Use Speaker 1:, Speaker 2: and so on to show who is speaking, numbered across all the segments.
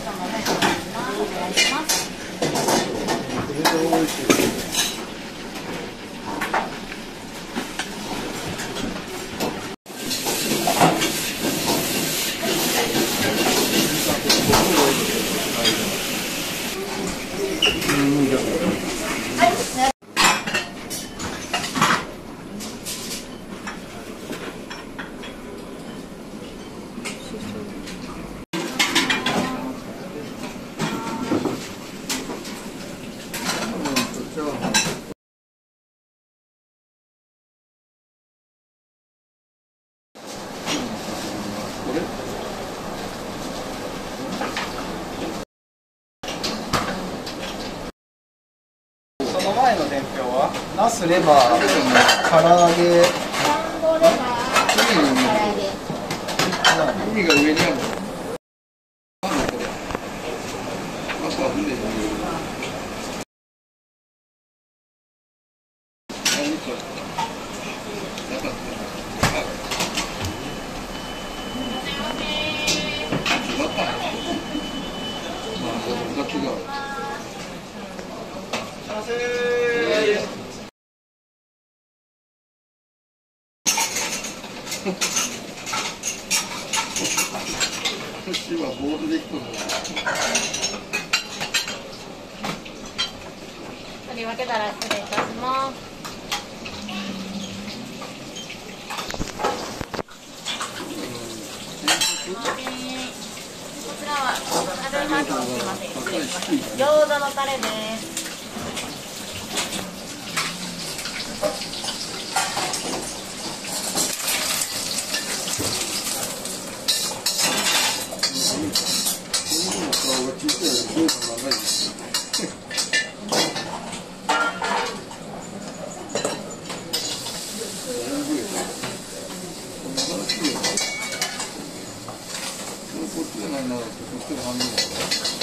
Speaker 1: お願いします。
Speaker 2: その前の伝票は？ナスレバー唐揚げ。
Speaker 3: 海が上にある。何これ。私はボールで行くの。
Speaker 1: 取り分けたら失礼い。たします。こちらは食べます。すみません。失礼します。餃子のタレです。
Speaker 3: こういうの顔が小さいよりどうか長いです。こっちじゃないな、こっちが半分だから。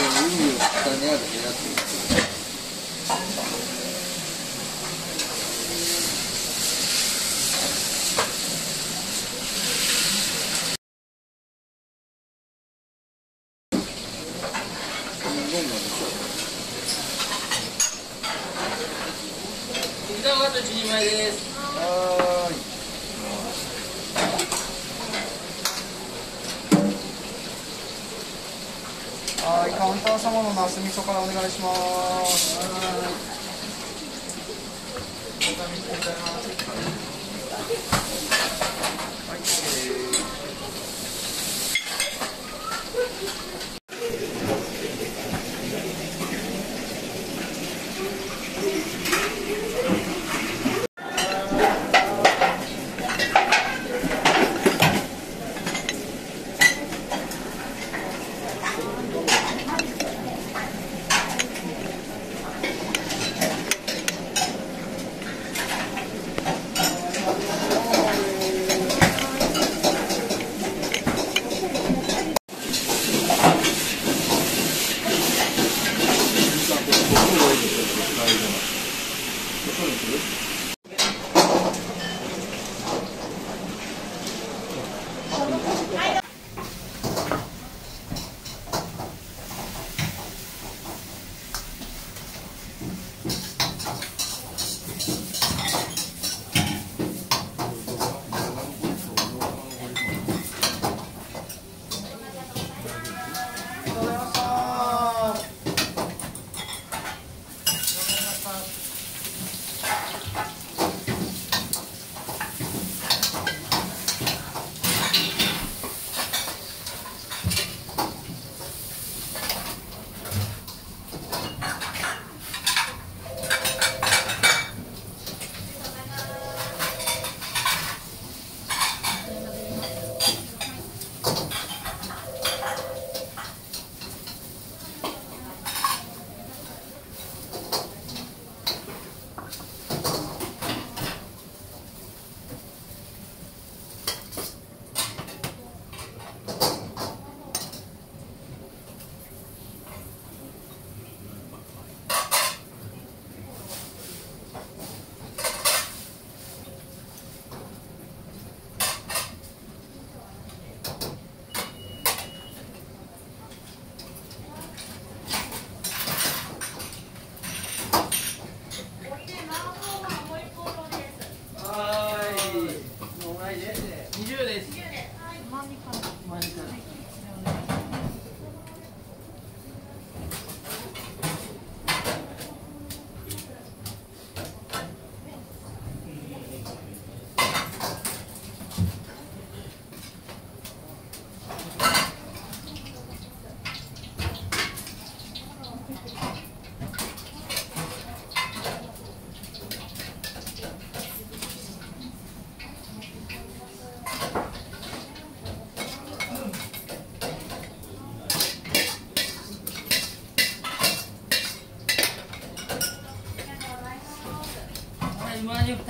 Speaker 3: 海を下にある部屋って言ってる。こんなもんなんでしょう。はーい。
Speaker 2: タン様のナス味噌からお願いします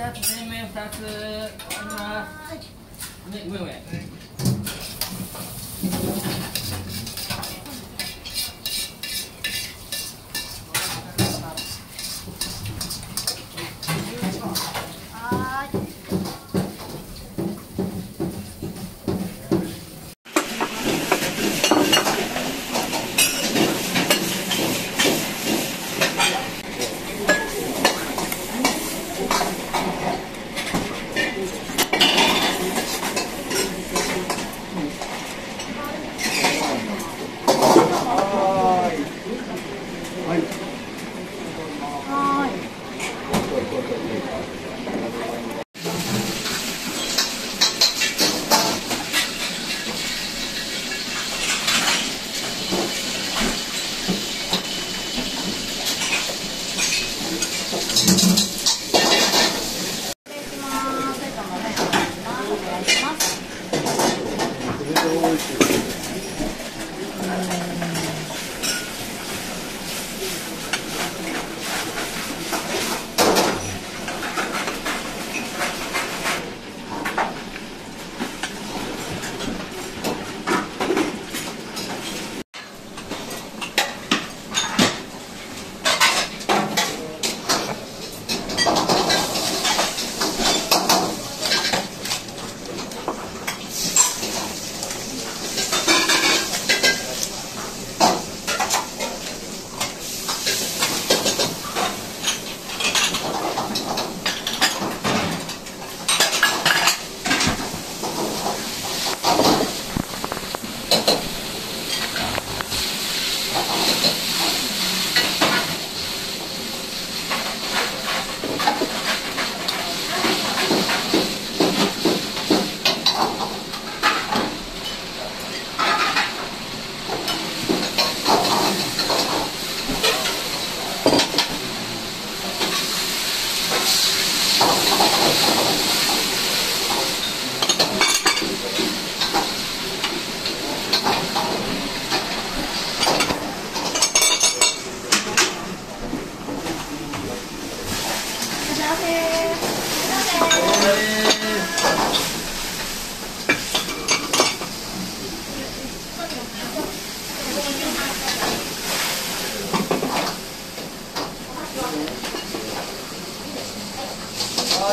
Speaker 1: つ、全面二つ。あります。ね、上上。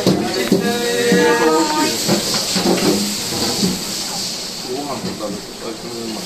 Speaker 4: 조금만
Speaker 3: 더 따로 따로 주는 맛.